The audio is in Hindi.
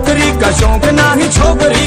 नौकरी का शौक ना ही छोकरी